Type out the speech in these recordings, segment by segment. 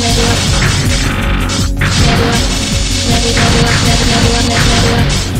network. Network. Network. Network. Network. Network.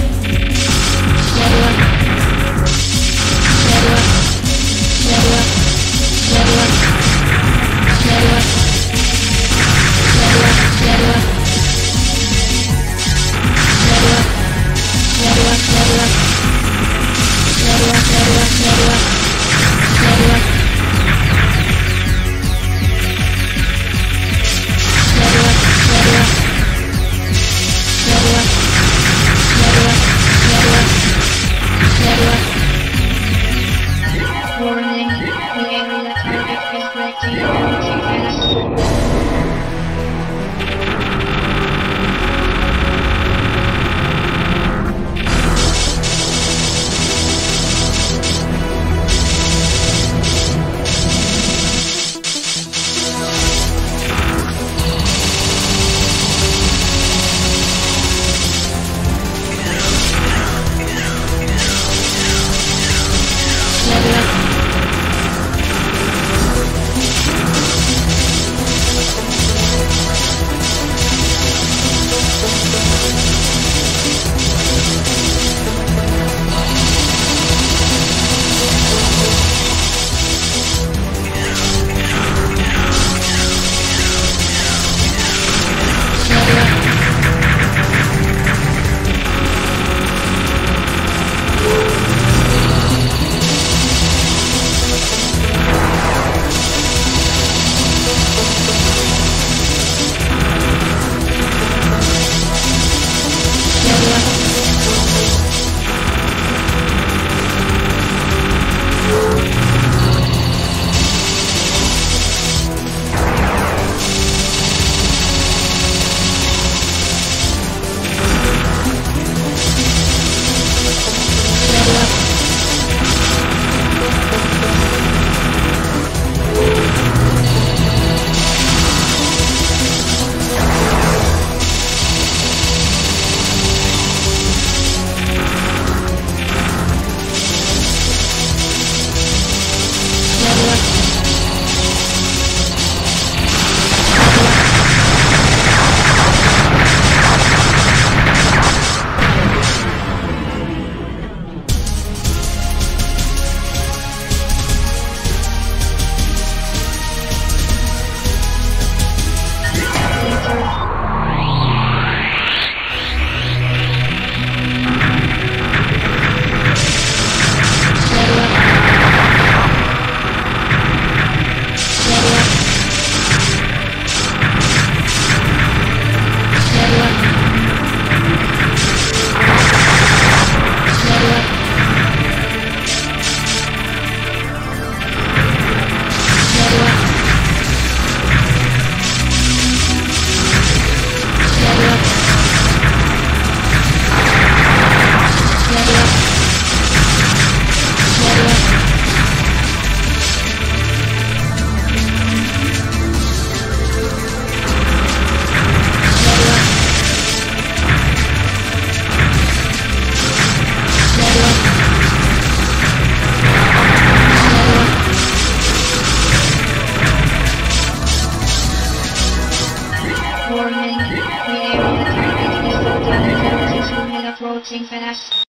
Coaching finish.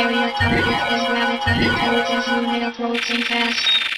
area target is rabbit, but intelligence unit approaching fast.